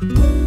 Bye.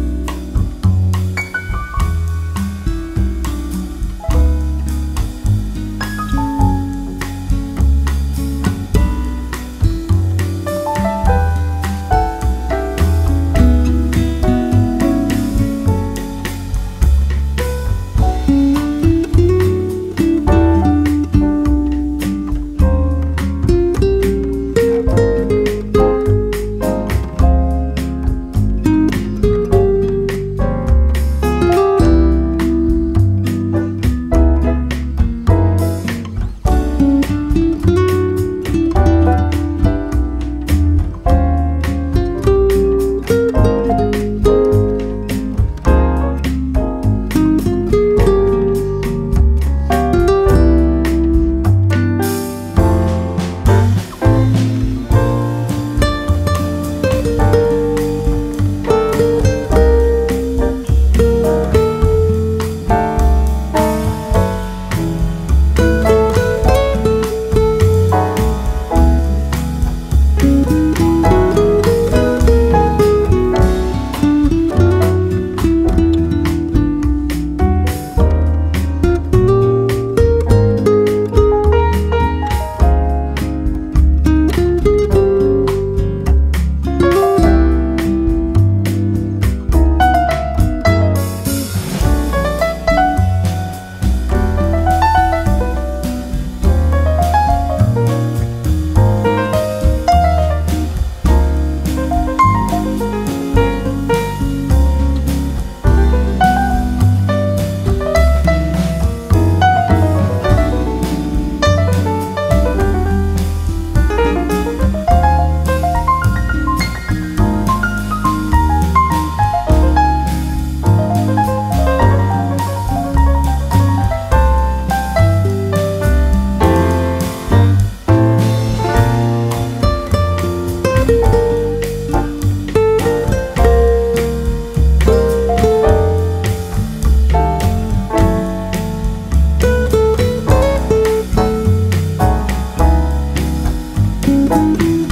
Música